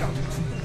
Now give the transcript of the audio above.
Damn.